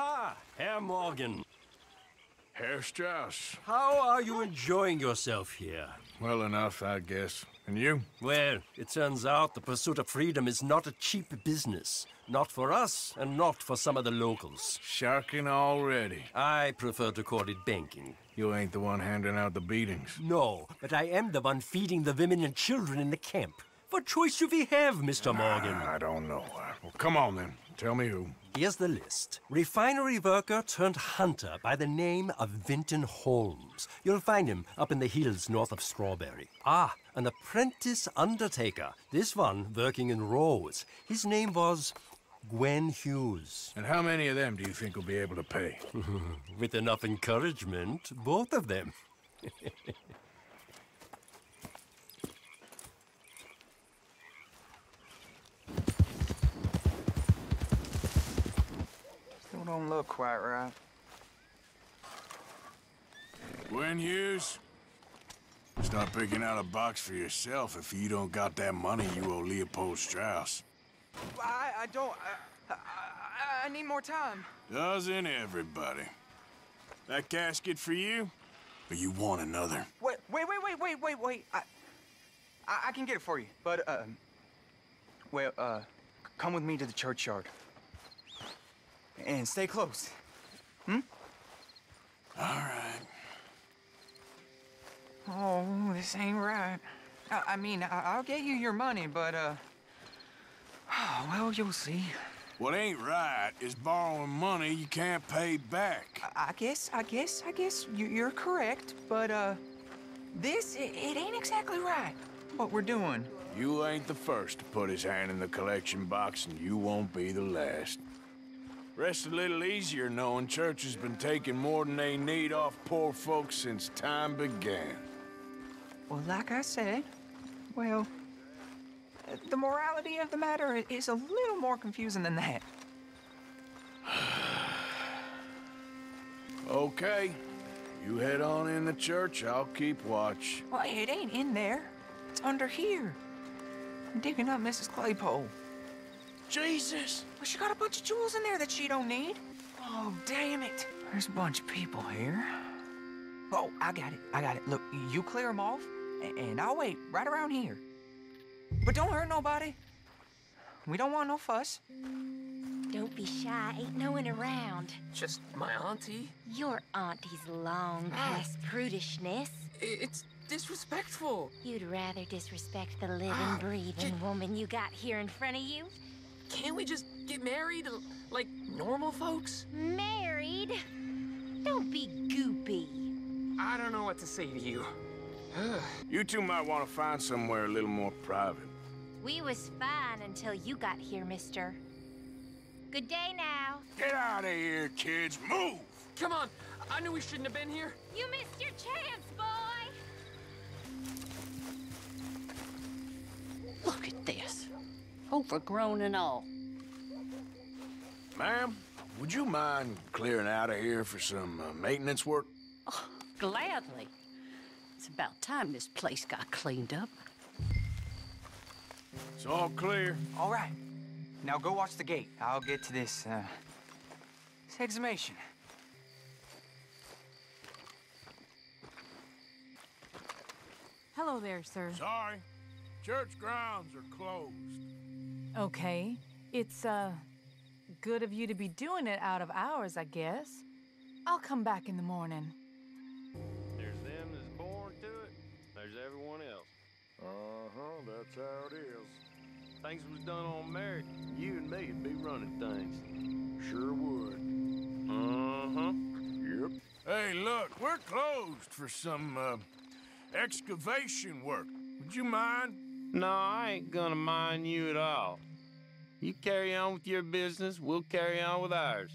Ah, Herr Morgan. Herr Strauss. How are you enjoying yourself here? Well enough, I guess. And you? Well, it turns out the pursuit of freedom is not a cheap business. Not for us, and not for some of the locals. Sharking already. I prefer to call it banking. You ain't the one handing out the beatings. No, but I am the one feeding the women and children in the camp. What choice do we have, Mr. Morgan? I don't know. Well, come on then. Tell me who. Here's the list. Refinery worker turned hunter by the name of Winton Holmes. You'll find him up in the hills north of Strawberry. Ah, an apprentice undertaker. This one working in Rhodes. His name was Gwen Hughes. And how many of them do you think will be able to pay? With enough encouragement, both of them. don't look quite right. Gwen Hughes? Start picking out a box for yourself if you don't got that money you owe Leopold Strauss. I, I don't. I, I, I need more time. Doesn't everybody? That casket for you? Or you want another? Wait, wait, wait, wait, wait, wait, wait. I, I, I can get it for you, but uh, well, uh, come with me to the churchyard and stay close. Hmm? All right. Oh, this ain't right. I, I mean, I, I'll get you your money, but uh, oh, well, you'll see. What ain't right is borrowing money you can't pay back. I, I guess, I guess, I guess you, you're correct, but uh, this it, it ain't exactly right. What we're doing. You ain't the first to put his hand in the collection box, and you won't be the last. Rest a little easier knowing church has been taking more than they need off poor folks since time began. Well, like I said, well, the morality of the matter is a little more confusing than that. Okay. You head on in the church, I'll keep watch. Well, it ain't in there. It's under here. I'm digging up Mrs. Claypole. Jesus! Well, she got a bunch of jewels in there that she don't need. Oh, damn it. There's a bunch of people here. Oh, I got it. I got it. Look, you clear them off, and I'll wait right around here. But don't hurt nobody. We don't want no fuss. Don't be shy, ain't no one around. Just my auntie. Your auntie's long ah. past prudishness. It's disrespectful. You'd rather disrespect the living, breathing woman you got here in front of you? Can't we just get married like normal folks? Married? Don't be goopy. I don't know what to say to you. You two might want to find somewhere a little more private. We was fine until you got here, mister. Good day now. Get out of here, kids. Move! Come on. I knew we shouldn't have been here. You missed your chance, boy! Look at this. Overgrown and all. Ma'am, would you mind clearing out of here for some uh, maintenance work? Oh, Gladly. It's about time this place got cleaned up. It's all clear. All right. Now go watch the gate. I'll get to this, uh, this exhumation. Hello there, sir. Sorry. Church grounds are closed. Okay. It's, uh, good of you to be doing it out of hours, I guess. I'll come back in the morning. There's them that's born to it. There's everyone else. Uh-huh, that's how it is. Things was done on merit. You and me'd be running things. Sure would. Uh-huh. Yep. Hey, look, we're closed for some, uh, excavation work. Would you mind? No, I ain't gonna mind you at all. You carry on with your business, we'll carry on with ours.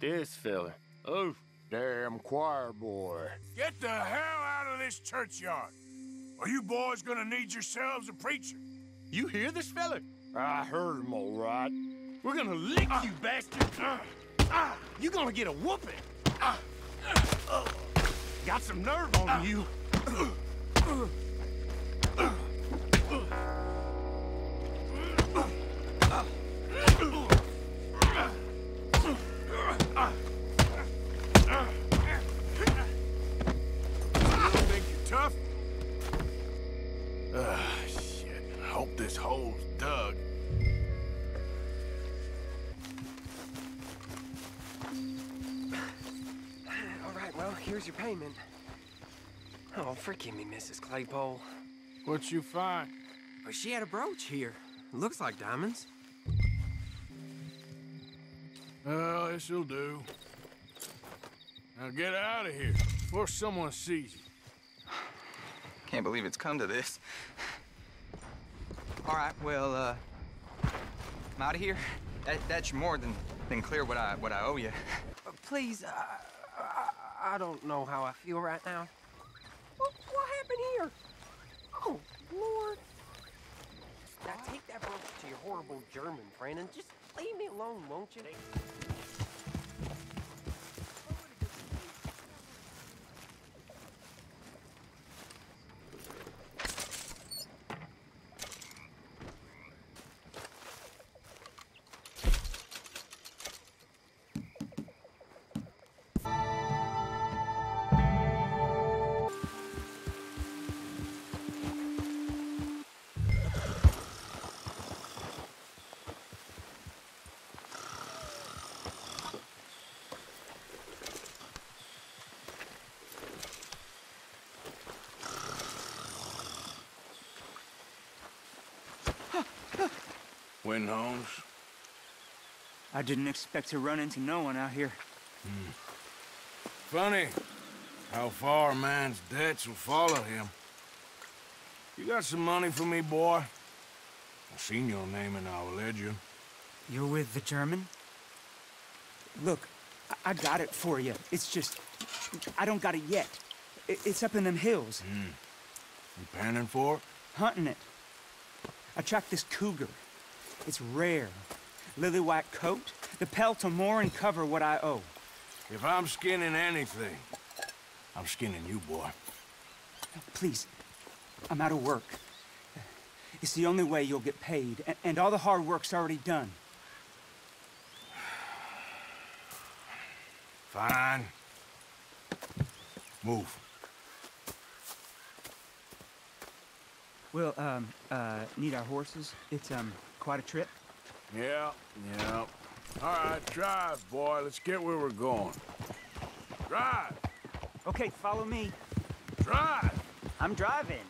This fella. Oh, Damn choir boy. Get the hell out of this churchyard. Are you boys gonna need yourselves a preacher? you hear this fella? I heard him all right. We're gonna lick you, bastard. Uh, uh, uh. you gonna get a whooping. Got some nerve on you. Forgive me, Mrs. Claypole. What you find? But she had a brooch here. Looks like diamonds. Well, this'll do. Now get out of here before someone sees you. Can't believe it's come to this. All right, well, uh, I'm out of here. That, that's more than, than clear what I, what I owe you. Uh, please, uh, I, I don't know how I feel right now. Happened here? Oh, Lord. Now take that brooch to your horrible German friend and just leave me alone, won't you? Win Holmes. I didn't expect to run into no one out here. Hmm. Funny how far a man's debts will follow him. You got some money for me, boy? I seen your name in our ledger. You're with the German? Look, I, I got it for you. It's just, I don't got it yet. It's up in them hills. Hmm. You panning for it? Hunting it. I tracked this cougar. It's rare. Lily white coat, the pelt to more and cover what I owe. If I'm skinning anything, I'm skinning you, boy. Please, I'm out of work. It's the only way you'll get paid, and, and all the hard work's already done. Fine. Move. Well, um, uh, need our horses? It's, um, quite a trip. Yeah, yeah. All right, drive, boy. Let's get where we're going. Drive, Okay, follow me. drive. I'm driving.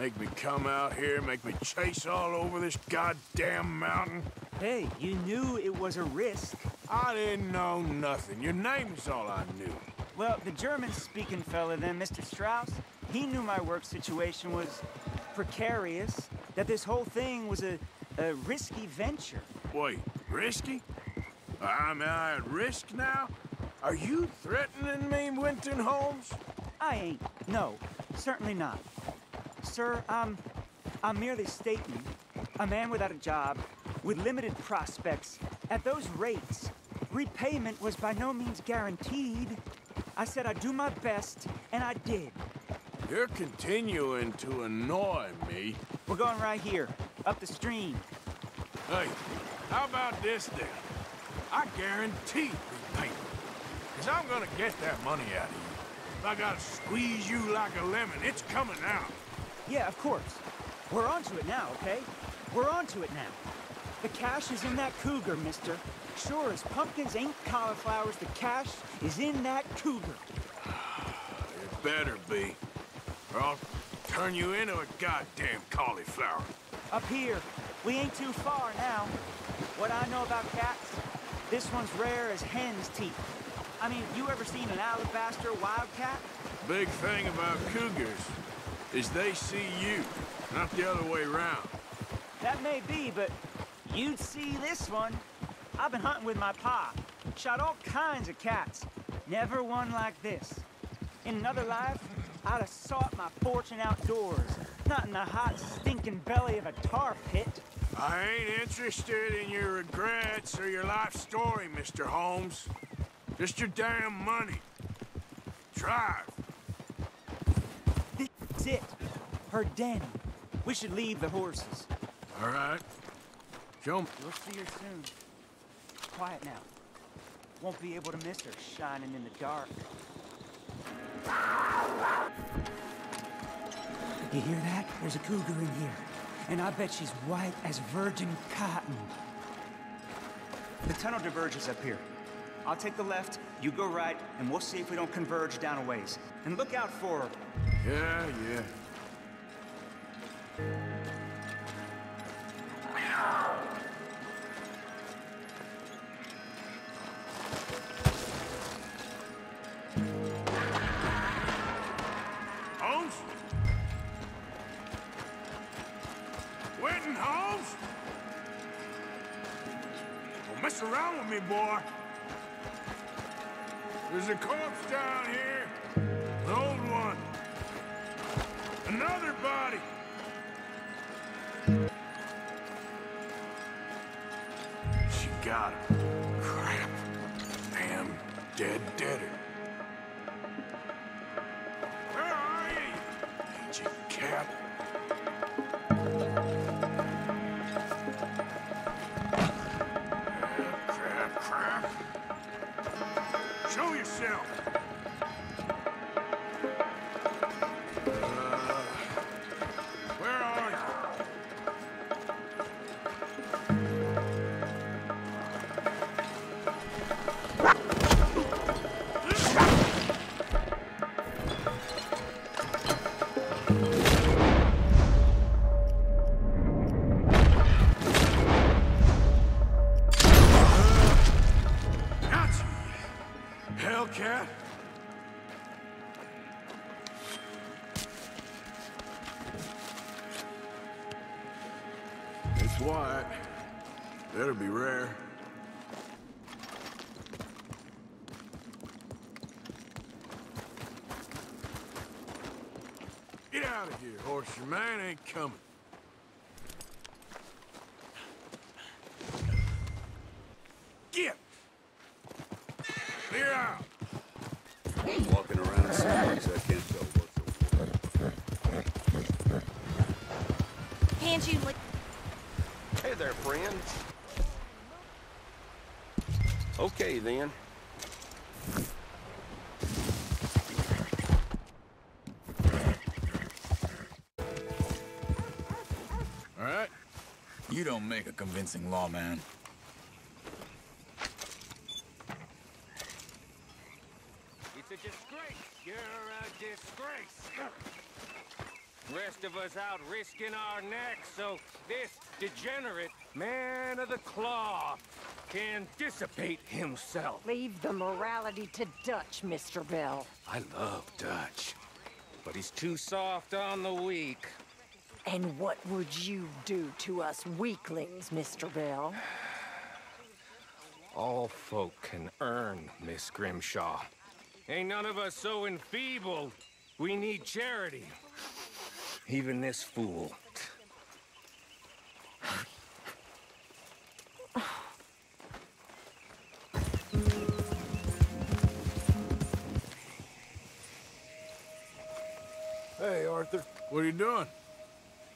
Make me come out here, make me chase all over this goddamn mountain. Hey, you knew it was a risk. I didn't know nothing. Your name is all I knew. Well, the German-speaking fella then, Mr. Strauss, he knew my work situation was precarious, that this whole thing was a, a risky venture. Wait, risky? I'm I at risk now? Are you threatening me, Winton Holmes? I ain't. No, certainly not. Sir, I'm, I'm merely stating, a man without a job, with limited prospects, at those rates, repayment was by no means guaranteed. I said I'd do my best, and I did. You're continuing to annoy me. We're going right here, up the stream. Hey, how about this then? I guarantee repayment. Because I'm gonna get that money out of you. If I gotta squeeze you like a lemon, it's coming out. Yeah, of course. We're onto it now, okay? We're onto it now. The cash is in that cougar, mister. Sure as pumpkins ain't cauliflowers, the cash is in that cougar. It better be. Or I'll turn you into a goddamn cauliflower. Up here, we ain't too far now. What I know about cats, this one's rare as hen's teeth. I mean, you ever seen an alabaster wildcat? Big thing about cougars is they see you, not the other way around. That may be, but you'd see this one. I've been hunting with my pa. Shot all kinds of cats. Never one like this. In another life, I'd have sought my fortune outdoors, not in the hot, stinking belly of a tar pit. I ain't interested in your regrets or your life story, Mr. Holmes. Just your damn money. Drive. This is it. Her den. We should leave the horses. All right. 'em. We'll see her soon. Quiet now. Won't be able to miss her shining in the dark. You hear that? There's a cougar in here. And I bet she's white as virgin cotton. The tunnel diverges up here. I'll take the left, you go right, and we'll see if we don't converge down a ways. And look out for... Yeah, yeah. Mess around with me, boy. There's a corpse down here. An old one. Another body. She got him. Crap. Damn dead deader. Of here, horse. Your man ain't coming. Get! Clear out! Walking around sideways, I can't tell what's Can't you like Hey there, friends. Okay, then. Don't make a convincing lawman. It's a disgrace. You're a disgrace. Rest of us out risking our necks so this degenerate man of the cloth can dissipate himself. Leave the morality to Dutch, Mr. Bell. I love Dutch, but he's too soft on the weak. And what would you do to us weaklings, Mr. Bell? All folk can earn, Miss Grimshaw. Ain't none of us so enfeebled. We need charity. Even this fool. Hey, Arthur. What are you doing?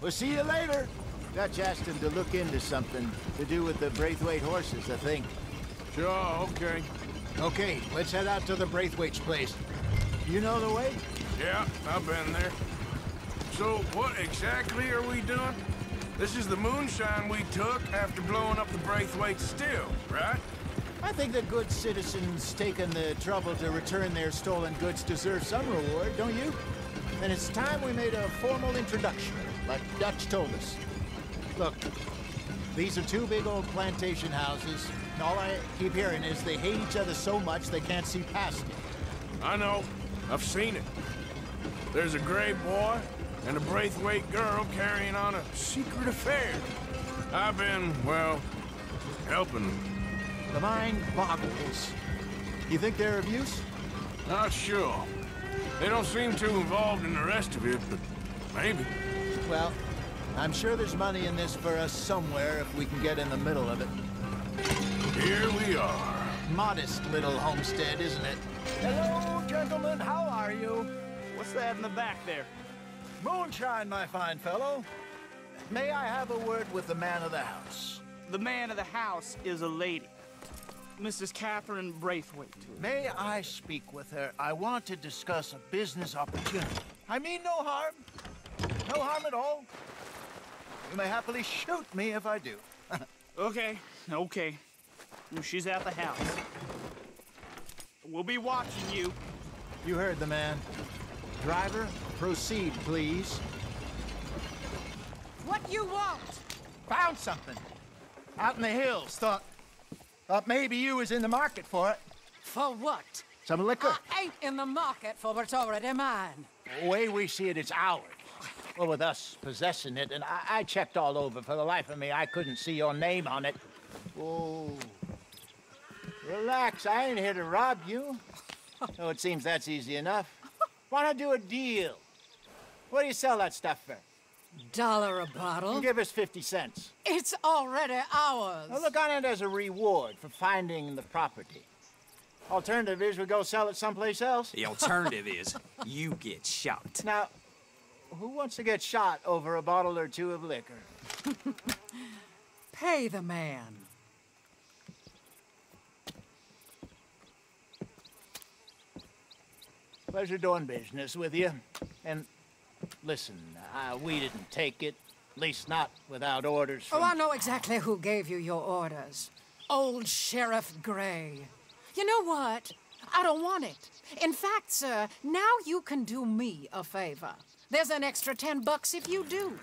We'll see you later. Dutch asked him to look into something to do with the Braithwaite horses, I think. Sure, okay. Okay, let's head out to the Braithwaite's place. You know the way? Yeah, I've been there. So, what exactly are we doing? This is the moonshine we took after blowing up the Braithwaite still, right? I think the good citizens taking the trouble to return their stolen goods deserve some reward, don't you? And it's time we made a formal introduction, like Dutch told us. Look, these are two big old plantation houses. and All I keep hearing is they hate each other so much they can't see past it. I know. I've seen it. There's a gray boy and a Braithwaite girl carrying on a secret affair. I've been, well, helping them. The mind boggles. You think they're of use? Not sure. They don't seem too involved in the rest of it, but maybe. Well, I'm sure there's money in this for us somewhere if we can get in the middle of it. Here we are. modest little homestead, isn't it? Hello, gentlemen. How are you? What's that in the back there? Moonshine, my fine fellow. May I have a word with the man of the house? The man of the house is a lady. Mrs. Catherine Braithwaite. May I speak with her? I want to discuss a business opportunity. I mean no harm. No harm at all. You may happily shoot me if I do. okay, okay. She's at the house. We'll be watching you. You heard the man. Driver, proceed, please. What you want? Found something. Out in the hills. Thought, thought maybe you was in the market for it. For what? Some liquor. I ain't in the market for what's already mine. The way we see it, it's ours. Well, with us possessing it, and I, I checked all over. For the life of me, I couldn't see your name on it. Oh. Relax, I ain't here to rob you. oh, it seems that's easy enough. Why not do a deal? What do you sell that stuff for? Dollar a bottle? Give us 50 cents. It's already ours. Now look on it as a reward for finding the property. Alternative is we go sell it someplace else. The alternative is you get shot. Now, who wants to get shot over a bottle or two of liquor? Pay the man. Pleasure doing business with you. And listen, uh, we didn't take it. At least not without orders from... Oh, I know exactly who gave you your orders. Old Sheriff Gray. You know what? I don't want it. In fact, sir, now you can do me a favor. There's an extra ten bucks if you do.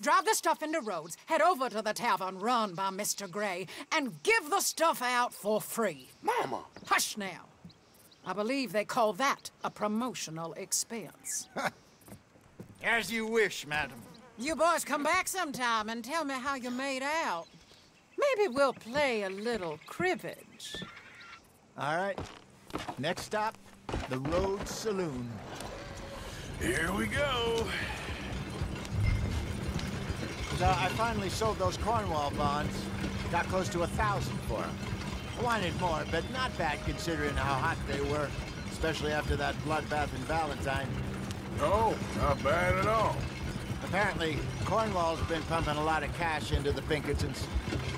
Drive the stuff into Rhodes, head over to the tavern run by Mr. Gray, and give the stuff out for free. Mama! Hush now. I believe they call that a promotional expense. As you wish, madam. You boys come back sometime and tell me how you made out. Maybe we'll play a little cribbage. All right. Next stop, the Rhodes Saloon. Here we go. So I finally sold those Cornwall bonds. Got close to a thousand for them. I wanted more, but not bad considering how hot they were, especially after that bloodbath in Valentine. No, not bad at all. Apparently, Cornwall's been pumping a lot of cash into the Pinkertons.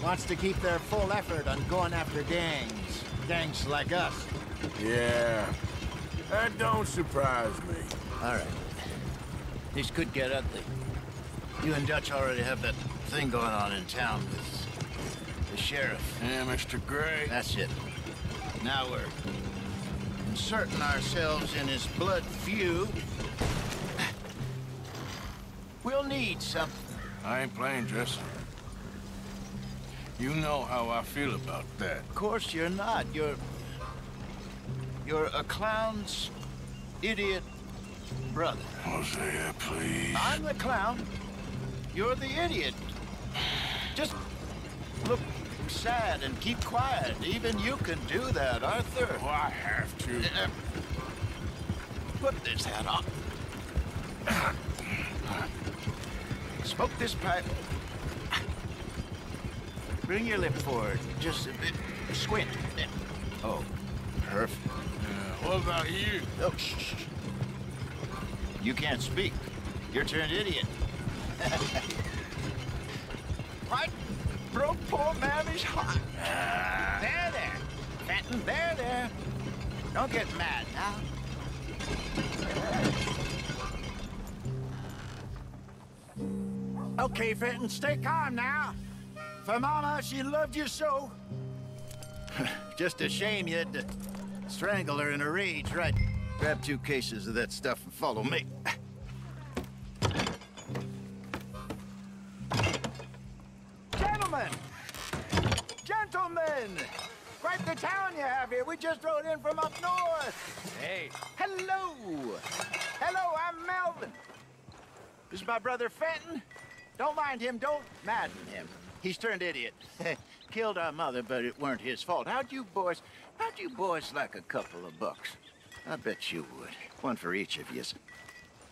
Wants to keep their full effort on going after gangs. Gangs like us. Yeah, that don't surprise me. All right. This could get ugly. You and Dutch already have that thing going on in town with the sheriff. Yeah, Mr. Gray. That's it. Now we're inserting ourselves in his blood feud. We'll need something. I ain't playing, Jesse. You know how I feel about that. Of course you're not. You're... You're a clown's idiot brother. Hosea, please. I'm the clown. You're the idiot. Just look sad and keep quiet. Even you can do that, Arthur. Oh, I have to. Uh, uh Put this hat on. Smoke this pipe. Bring your lip forward. Just a bit. Squint. Uh, oh, perfect. Yeah, what about you? Oh, shh. You can't speak. You're turned idiot. what? Broke poor mammy's heart. Ah. There, there. Fenton, there, there. Don't get mad now. Ah. Okay, Fenton, stay calm now. For Mama, she loved you so. Just a shame you had to strangle her in a rage, right? Grab two cases of that stuff and follow me. Gentlemen! Gentlemen! Quite the town you have here. We just rode in from up north. Hey. Hello! Hello, I'm Melvin. This is my brother Fenton. Don't mind him, don't madden him. He's turned idiot. Killed our mother, but it weren't his fault. How'd you boys, how'd you boys like a couple of bucks? I bet you would. One for each of you.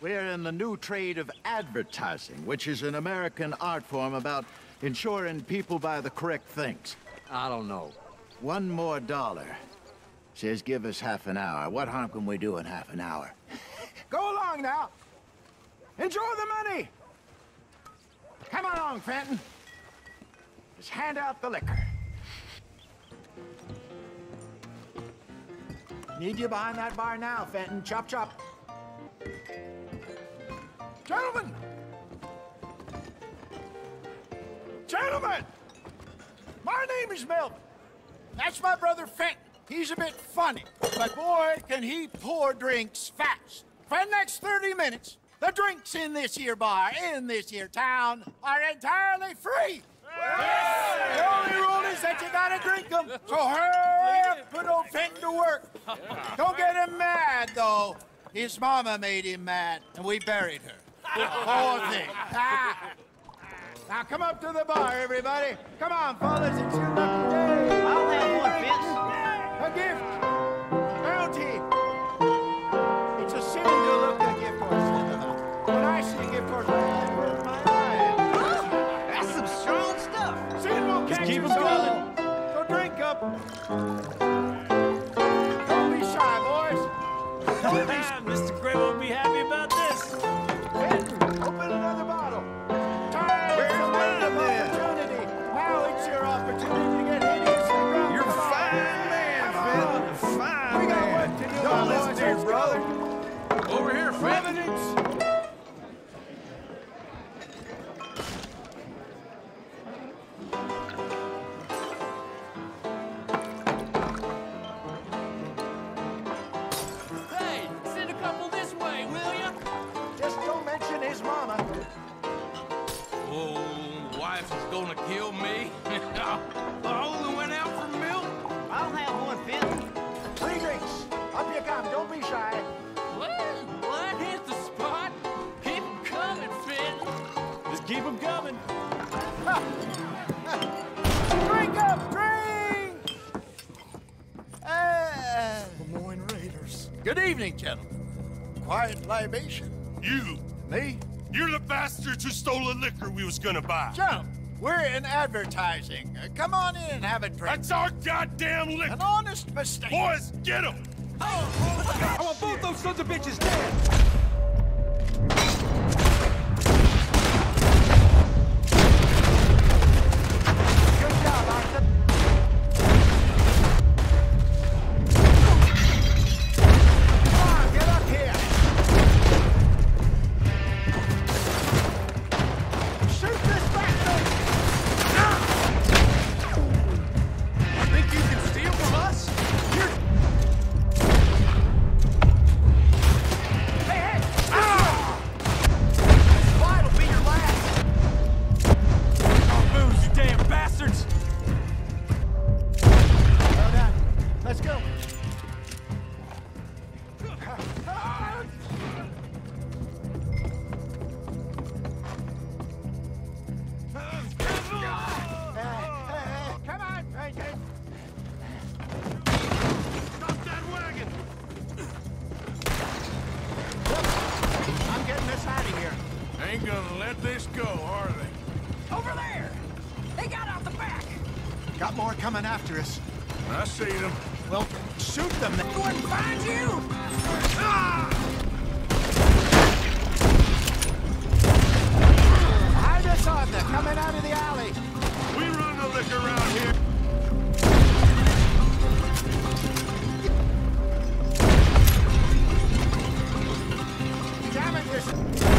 We're in the new trade of advertising, which is an American art form about ensuring people buy the correct things. I don't know. one more dollar. Says give us half an hour. What harm can we do in half an hour? Go along now. Enjoy the money. Come along, Fenton. Just hand out the liquor. Need you behind that bar now, Fenton. Chop, chop. Gentlemen! Gentlemen! My name is Melvin. That's my brother Fenton. He's a bit funny, but boy, can he pour drinks fast. For the next 30 minutes, the drinks in this here bar, in this here town, are entirely free. The only rule is that you gotta drink them. So hurry up, put old Fenton to work. Don't get him mad, though. His mama made him mad, and we buried her. Poor thing. Ah. Now come up to the bar, everybody. Come on, fellas, it's your lucky day. I'll have one, Fitz. A gift. Bounty. Keep us 'em all. So drink up. Don't be shy, boys. Don't be shy. Mr. Gray won't be happy about this. Open another the bastards who stole the liquor we was gonna buy. Jump. We're in advertising. Uh, come on in and have a drink. That's our goddamn liquor. An honest mistake. Boys, get him. I want both those sons of bitches dead. Damn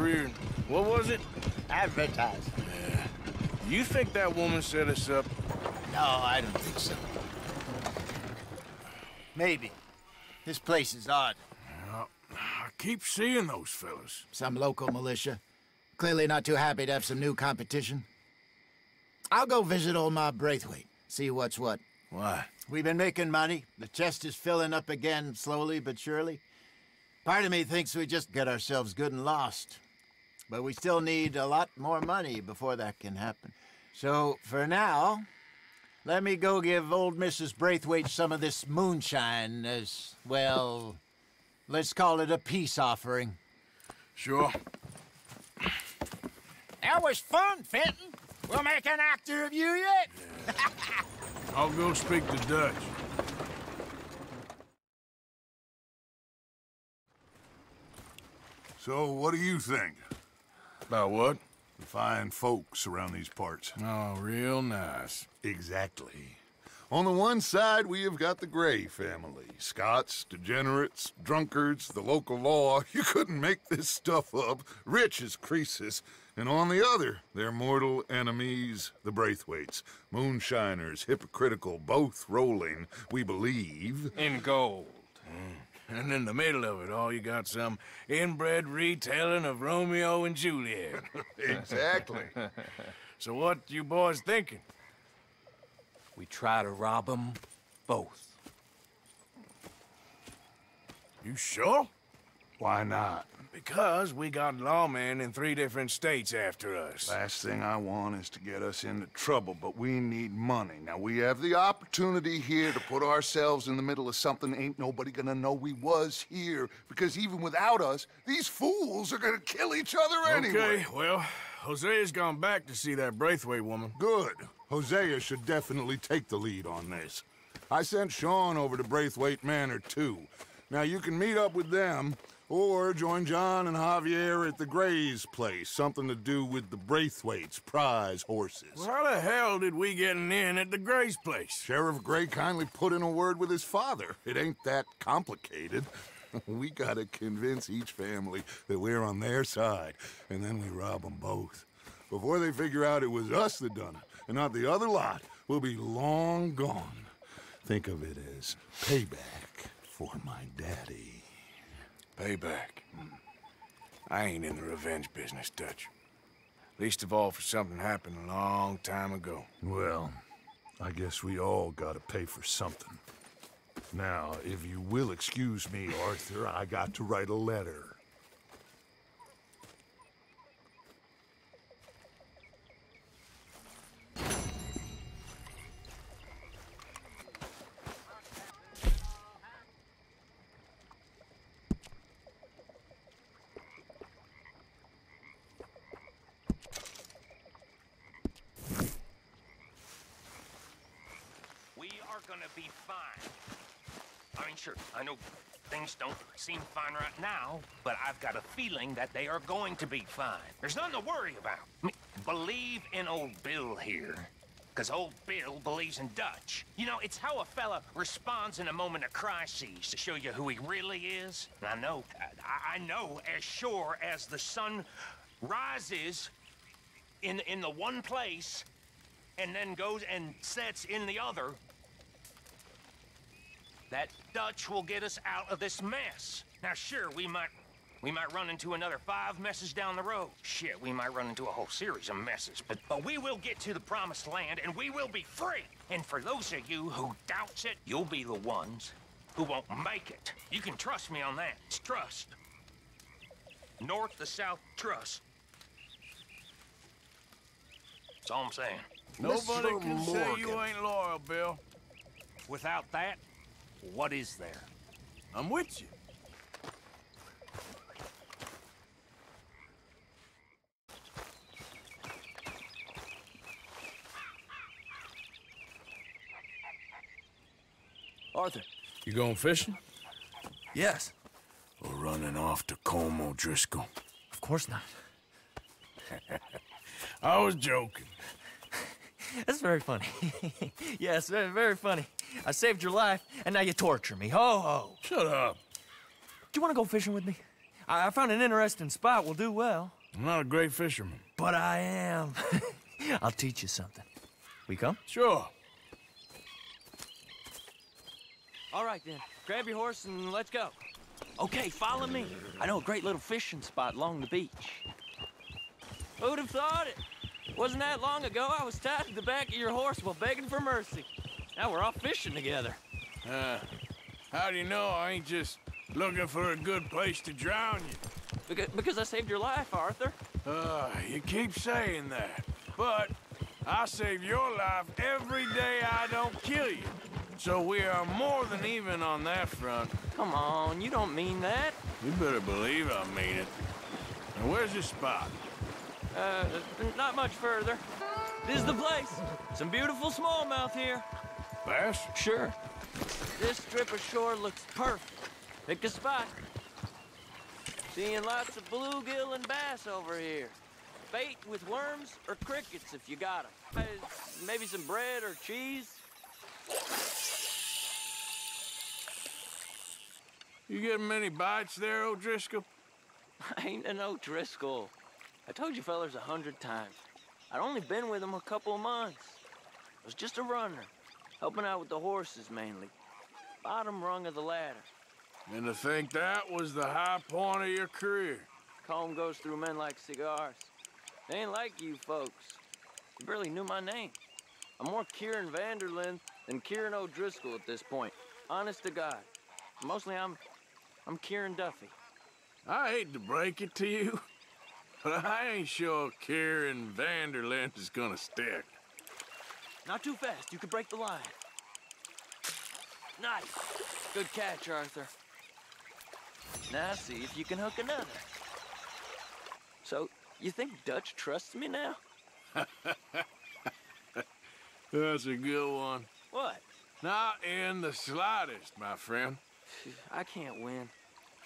career in... What was it? Advertising. Yeah. You think that woman set us up? No, I don't think so. Maybe. This place is odd. Yeah, I keep seeing those fellas. Some local militia. Clearly not too happy to have some new competition. I'll go visit old Mob Braithwaite, see what's what. Why? We've been making money. The chest is filling up again, slowly but surely. Part of me thinks we just get ourselves good and lost. But we still need a lot more money before that can happen. So, for now, let me go give old Mrs. Braithwaite some of this moonshine as, well, let's call it a peace offering. Sure. That was fun, Fenton. We'll make an actor of you yet. I'll go speak to Dutch. So, what do you think? About what? The fine folks around these parts. Oh, real nice. Exactly. On the one side, we have got the Gray family. Scots, degenerates, drunkards, the local law. You couldn't make this stuff up. Rich as Croesus. And on the other, their mortal enemies, the Braithwaites. Moonshiners, hypocritical, both rolling, we believe. In gold. Hmm. And in the middle of it all, you got some inbred retelling of Romeo and Juliet. exactly. so what you boys thinking? We try to rob them both. You sure? Why not? Because we got lawmen in three different states after us. Last thing I want is to get us into trouble, but we need money. Now, we have the opportunity here to put ourselves in the middle of something ain't nobody gonna know we was here. Because even without us, these fools are gonna kill each other anyway. Okay, well, Hosea's gone back to see that Braithwaite woman. Good. Hosea should definitely take the lead on this. I sent Sean over to Braithwaite Manor, too. Now, you can meet up with them, or join John and Javier at the Gray's place. Something to do with the Braithwaite's prize horses. Well, how the hell did we get an in at the Gray's place? Sheriff Gray kindly put in a word with his father. It ain't that complicated. we gotta convince each family that we're on their side, and then we rob them both. Before they figure out it was us that done it, and not the other lot, we'll be long gone. Think of it as payback for my daddy. Payback. Hmm. I ain't in the revenge business, Dutch. Least of all for something happened a long time ago. Well, I guess we all gotta pay for something. Now, if you will excuse me, Arthur, I got to write a letter. We are gonna be fine. I mean, sure, I know things don't seem fine right now, but I've got a feeling that they are going to be fine. There's nothing to worry about. I mean, believe in old Bill here. Because old Bill believes in Dutch. You know, it's how a fella responds in a moment of crisis to show you who he really is. And I know, I, I know as sure as the sun rises in, in the one place and then goes and sets in the other, that Dutch will get us out of this mess. Now, sure, we might we might run into another five messes down the road. Shit, we might run into a whole series of messes. But but we will get to the promised land and we will be free. And for those of you who doubts it, you'll be the ones who won't make it. You can trust me on that. It's trust. North to south trust. That's all I'm saying. Nobody can say you ain't loyal, Bill. Without that, what is there? I'm with you. Arthur. You going fishing? Yes. Or running off to Colm O'Driscoll. Of course not. I was joking. That's very funny. yes, very, very funny. I saved your life, and now you torture me. Ho ho. Shut up. Do you want to go fishing with me? I, I found an interesting spot. We'll do well. I'm not a great fisherman. But I am. I'll teach you something. We come? Sure. All right, then. Grab your horse and let's go. Okay, follow me. I know a great little fishing spot along the beach. Who'd have thought it? Wasn't that long ago I was tied to the back of your horse while begging for mercy. Now we're off fishing together. Uh, how do you know I ain't just looking for a good place to drown you? Because, because I saved your life, Arthur. Uh, you keep saying that. But I save your life every day I don't kill you. So we are more than even on that front. Come on, you don't mean that. You better believe I mean it. Now, where's this spot? Uh, not much further. This is the place. Some beautiful smallmouth here. Bass? Sure. This strip of shore looks perfect. Pick a spot. Seeing lots of bluegill and bass over here. Bait with worms or crickets if you got 'em. Uh, maybe some bread or cheese. You getting many bites there, O'Driscoll? I ain't an O'Driscoll. I told you fellers a hundred times. I'd only been with him a couple of months. I was just a runner, helping out with the horses mainly. Bottom rung of the ladder. And to think that was the high point of your career. Colm goes through men like cigars. They ain't like you folks. You barely knew my name. I'm more Kieran van der Linde than Kieran O'Driscoll at this point. Honest to God. Mostly I'm... I'm Kieran Duffy. I hate to break it to you, but I ain't sure Kieran van der Linde is gonna stick. Not too fast. You could break the line. Nice. Good catch, Arthur. Now see if you can hook another. So, you think Dutch trusts me now? That's a good one. What? Not in the slightest, my friend. I can't win.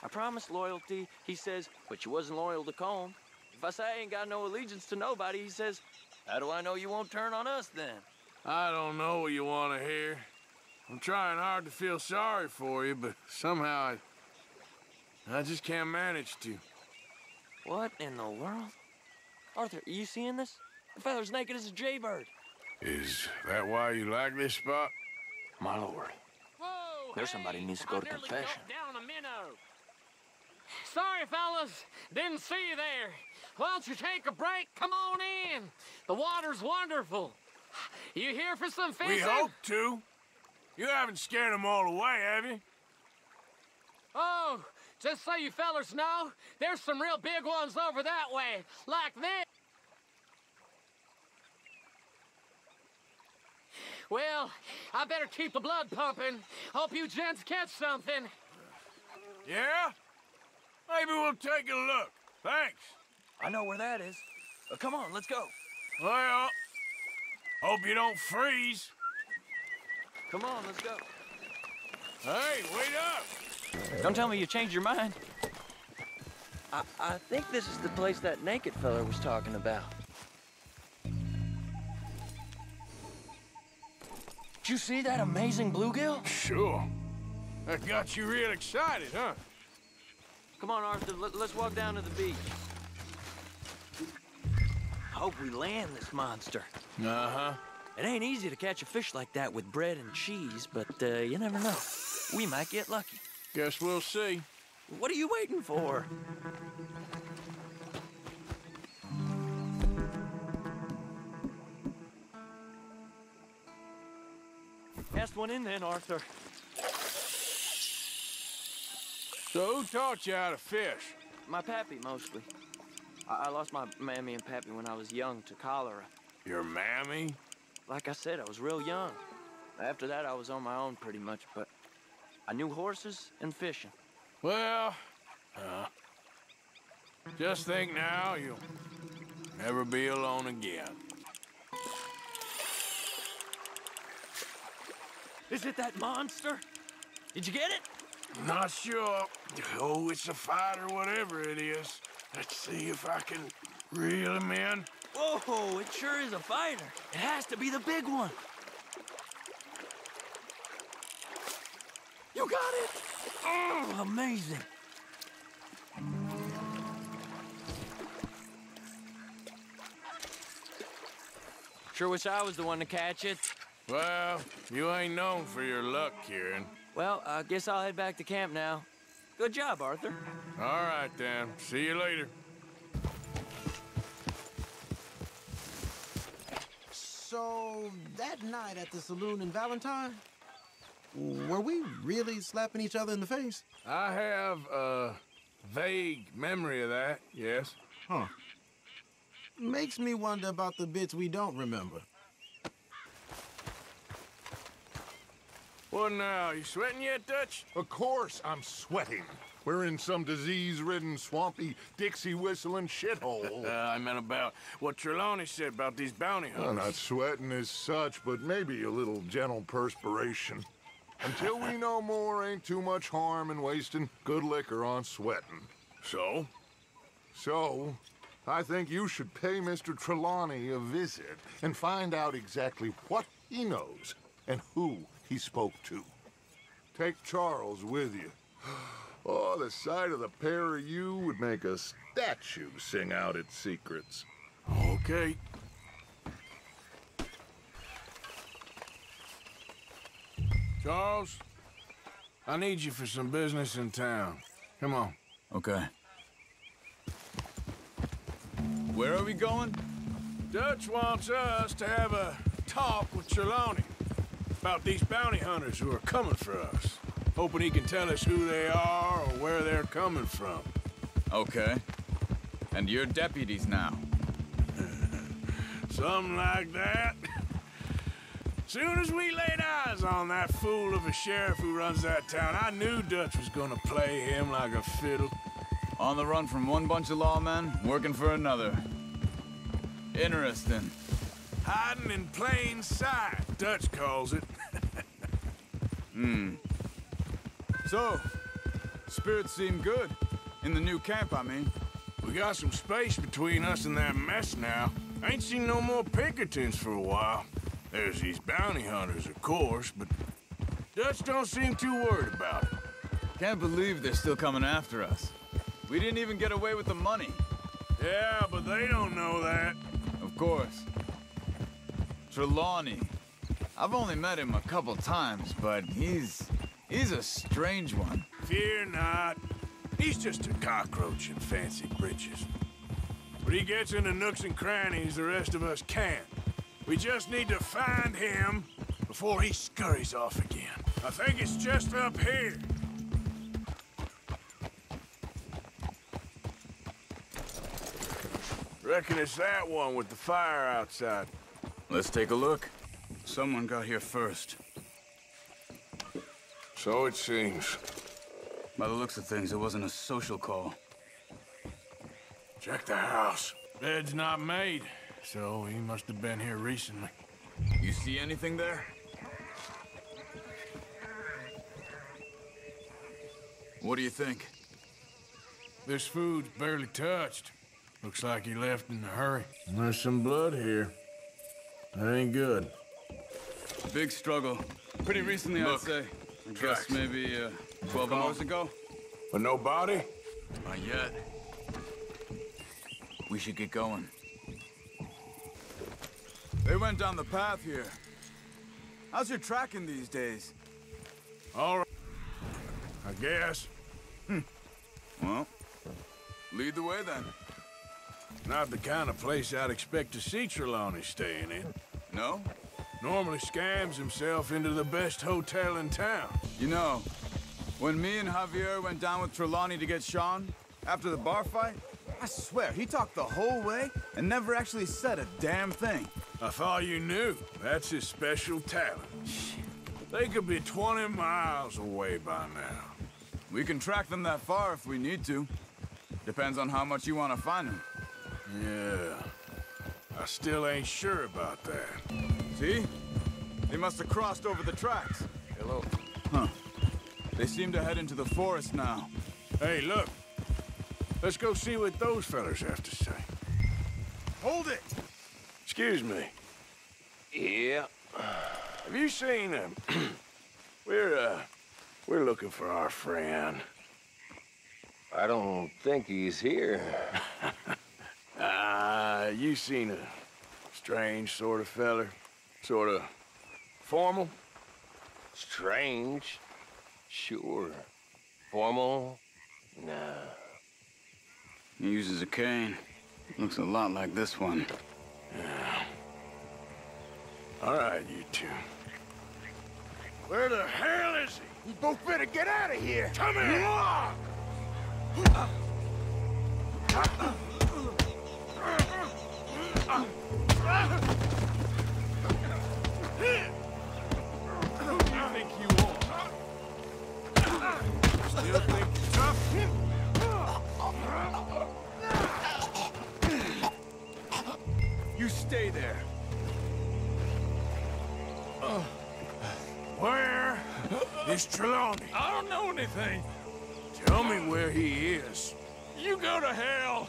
I promised loyalty, he says, but you wasn't loyal to Colm. If I say I ain't got no allegiance to nobody, he says, how do I know you won't turn on us then? I don't know what you want to hear. I'm trying hard to feel sorry for you, but somehow I, I just can't manage to. What in the world? Arthur, are you seeing this? The feather's naked as a jaybird. Is that why you like this spot? My lord. Whoa, There's somebody hey, needs to go I to confession. dropped down a minnow. Sorry, fellas. Didn't see you there. Why don't you take a break? Come on in. The water's wonderful. You here for some fishing? We hope to. You haven't scared them all away, have you? Oh, just so you fellers know, there's some real big ones over that way, like this. Well, I better keep the blood pumping. Hope you gents catch something. Yeah? Maybe we'll take a look. Thanks. I know where that is. Uh, come on, let's go. Well, hope you don't freeze. Come on, let's go. Hey, wait up. Don't tell me you changed your mind. I, I think this is the place that naked feller was talking about. Did you see that amazing bluegill? Sure. That got you real excited, huh? Come on, Arthur, let's walk down to the beach. I hope we land this monster. Uh-huh. It ain't easy to catch a fish like that with bread and cheese, but uh, you never know. We might get lucky. Guess we'll see. What are you waiting for? Cast one in then, Arthur. So who taught you how to fish? My pappy, mostly. I, I lost my mammy and pappy when I was young to cholera. Your mammy? Like I said, I was real young. After that, I was on my own pretty much, but I knew horses and fishing. Well, uh, just think now you'll never be alone again. Is it that monster? Did you get it? Not sure. Oh, it's a fight or whatever it is. Let's see if I can reel him in. Whoa, it sure is a fighter. It has to be the big one. You got it! Oh, amazing. Sure wish I was the one to catch it. Well, you ain't known for your luck, Kieran. Well, I guess I'll head back to camp now. Good job, Arthur. All right, then. See you later. So, that night at the saloon in Valentine, were we really slapping each other in the face? I have a vague memory of that, yes. Huh. Makes me wonder about the bits we don't remember. What now? You sweating yet, Dutch? Of course I'm sweating. We're in some disease-ridden, swampy, Dixie-whistling shithole. Uh, I meant about what Trelawny said about these bounty Well, hunters. not sweating as such, but maybe a little gentle perspiration. Until we know more, ain't too much harm in wasting good liquor on sweating. So? So, I think you should pay Mr. Trelawny a visit and find out exactly what he knows and who he spoke to. Take Charles with you. Oh, the sight of the pair of you would make a statue sing out its secrets. Okay. Charles, I need you for some business in town. Come on. Okay. Where are we going? Dutch wants us to have a talk with Trelawny about these bounty hunters who are coming for us. Hoping he can tell us who they are or where they're coming from. Okay. And you're deputies now. Something like that. Soon as we laid eyes on that fool of a sheriff who runs that town, I knew Dutch was gonna play him like a fiddle. On the run from one bunch of lawmen, working for another. Interesting. Hiding in plain sight, Dutch calls it. Hmm. So, spirits seem good. In the new camp, I mean. We got some space between us and that mess now. Ain't seen no more Pinkertons for a while. There's these bounty hunters, of course, but Dutch don't seem too worried about it. Can't believe they're still coming after us. We didn't even get away with the money. Yeah, but they don't know that. Of course. Trelawny. I've only met him a couple times, but he's... he's a strange one. Fear not. He's just a cockroach in fancy breeches. But he gets into nooks and crannies the rest of us can't. We just need to find him before he scurries off again. I think it's just up here. Reckon it's that one with the fire outside. Let's take a look. Someone got here first. So it seems. By the looks of things, it wasn't a social call. Check the house. Bed's not made, so he must have been here recently. You see anything there? What do you think? This food's barely touched. Looks like he left in a hurry. There's some blood here. That ain't good. Big struggle. Pretty recently, Look, I'd say. I tracks. guess maybe uh, 12 Come hours on. ago. But no body? Not yet. We should get going. They went down the path here. How's your tracking these days? All right. I guess. Hmm. Well, lead the way then. Not the kind of place I'd expect to see Trelawny staying in. No? Normally scams himself into the best hotel in town. You know, when me and Javier went down with Trelawny to get Sean, after the bar fight, I swear, he talked the whole way and never actually said a damn thing. I thought you knew. That's his special talent. They could be 20 miles away by now. We can track them that far if we need to. Depends on how much you want to find them. Yeah. I still ain't sure about that. See? They must have crossed over the tracks. Hello. Huh. They seem to head into the forest now. Hey, look. Let's go see what those fellas have to say. Hold it! Excuse me. Yeah. Have you seen him? we're, uh, we're looking for our friend. I don't think he's here. Ah, you seen a strange sort of feller? Sort of formal? Strange? Sure. Formal? Nah. He uses a cane. Looks a lot like this one. Yeah. All right, you two. Where the hell is he? You both better get out of here. Come here. Who You stay there. Where is Trelawny? I don't know anything. Tell me where he is. You go to hell.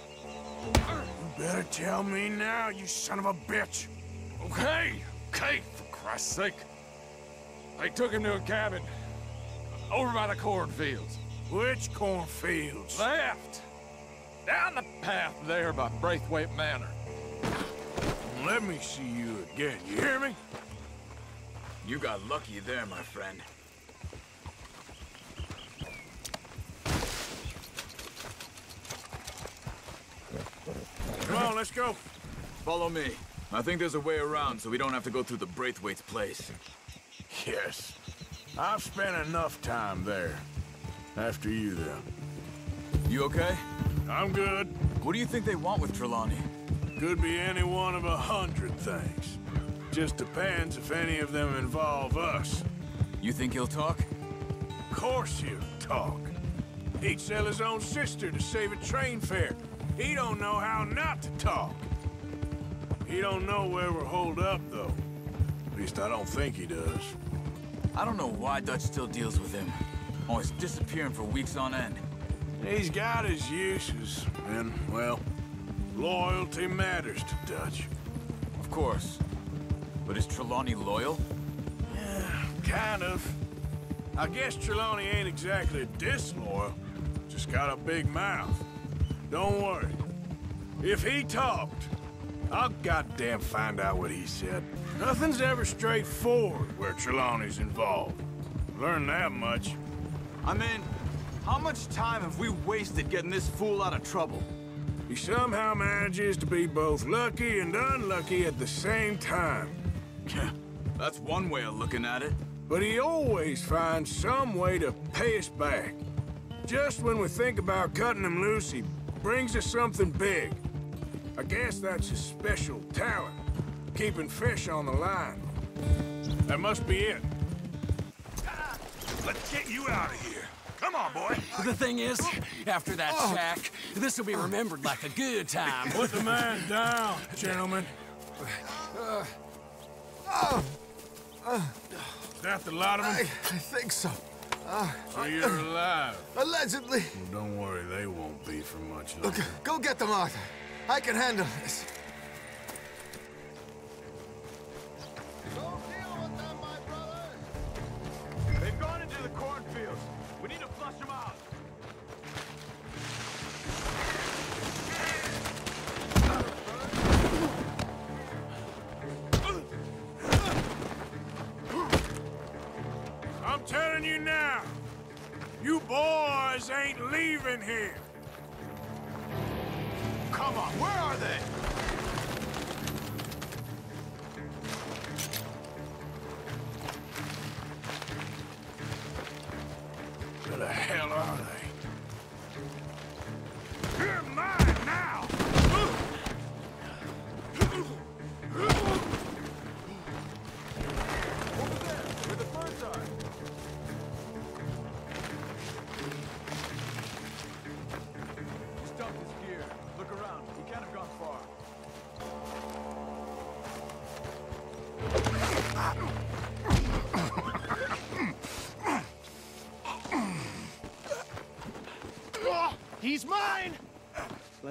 You better tell me now, you son of a bitch. Okay, okay, Christ's sake. They took him to a cabin over by the cornfields. Which cornfields? Left. Down the path there by Braithwaite Manor. Let me see you again, you hear me? You got lucky there, my friend. Come on, let's go. Follow me. I think there's a way around so we don't have to go through the Braithwaite's place. Yes. I've spent enough time there. After you, then. You okay? I'm good. What do you think they want with Trelawny? Could be any one of a hundred things. Just depends if any of them involve us. You think he'll talk? Of course he'll talk. He'd sell his own sister to save a train fare. He don't know how not to talk. He don't know where we're holed up, though. At least I don't think he does. I don't know why Dutch still deals with him. Oh, Always disappearing for weeks on end. He's got his uses, and, well, loyalty matters to Dutch. Of course. But is Trelawny loyal? Yeah, kind of. I guess Trelawny ain't exactly disloyal. Just got a big mouth. Don't worry. If he talked, I'll goddamn find out what he said. Nothing's ever straightforward where Trelawny's involved. Learn that much. I mean, how much time have we wasted getting this fool out of trouble? He somehow manages to be both lucky and unlucky at the same time. That's one way of looking at it. But he always finds some way to pay us back. Just when we think about cutting him loose, he brings us something big. I guess that's his special talent, keeping fish on the line. That must be it. Let's get you out of here. Come on, boy. The thing is, after that shack, this will be remembered like a good time. Put the man down, gentlemen. Is that the lot of them? I, I think so. Uh, so you're alive? Allegedly. Well, don't worry, they won't be for much longer. Look, go get them, Arthur. I can handle this. Don't deal with them, my brothers. They've gone into the cornfields. We need to flush them out. I'm telling you now, you boys ain't leaving here. Come on, where are they?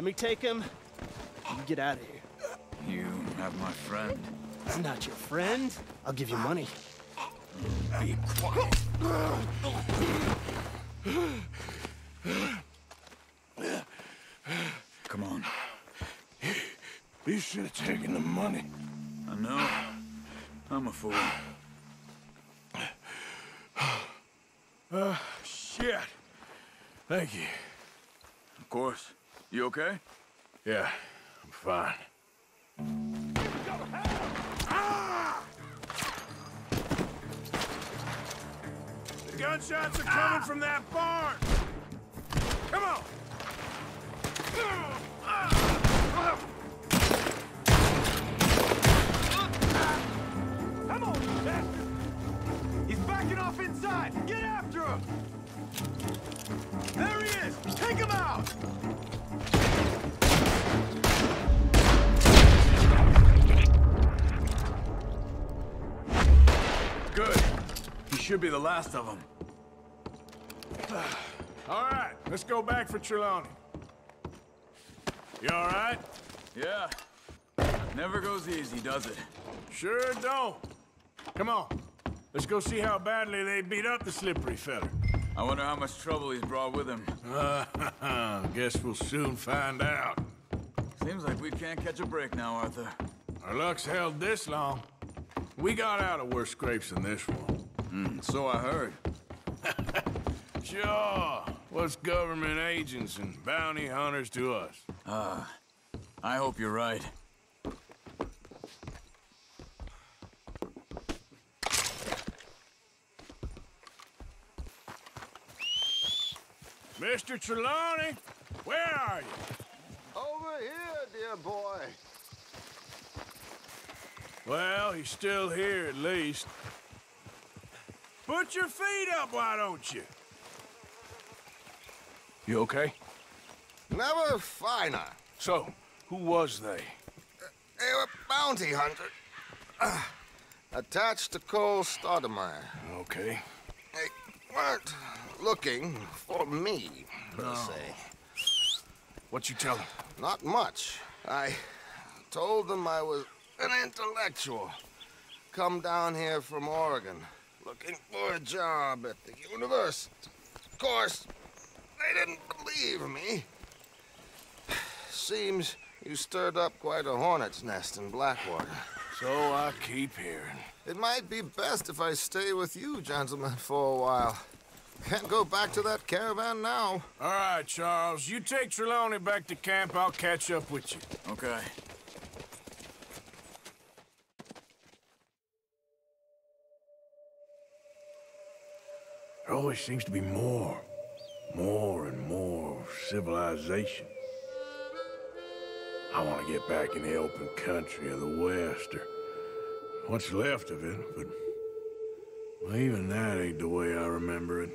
Let me take him. You get out of here. You have my friend. He's not your friend. I'll give you money. Be quiet. Come on. You should have taken the money. I know. I'm a fool. Oh, shit. Thank you. Of course. You okay? Yeah, I'm fine. The gunshots are coming from that barn! Come on! Come on, you bastard! He's backing off inside! Get after him! There he is! Take him out! Should be the last of them. All right, let's go back for Trelawny. You all right? Yeah. Never goes easy, does it? Sure don't. Come on. Let's go see how badly they beat up the slippery feller. I wonder how much trouble he's brought with him. Uh, guess we'll soon find out. Seems like we can't catch a break now, Arthur. Our luck's held this long. We got out of worse scrapes than this one. Hmm, so I heard. Sure. What's government agents and bounty hunters to us? Ah, I hope you're right. Mr. Trelawny, where are you? Over here, dear boy. Well, he's still here at least. Put your feet up, why don't you? You okay? Never finer. So, who was they? They were bounty hunter. Uh, attached to Cole Stoudemire. Okay. They weren't looking for me, per No. se. What you tell them? Not much. I told them I was an intellectual. Come down here from Oregon, looking for a job at the university. Of course, they didn't believe me. Seems you stirred up quite a hornet's nest in Blackwater. So I keep hearing. It might be best if I stay with you, gentlemen, for a while. Can't go back to that caravan now. All right, Charles. You take Trelawny back to camp. I'll catch up with you. Okay. There always seems to be more. More and more civilization. I want to get back in the open country of the West, or what's left of it, but well, even that ain't the way I remember it.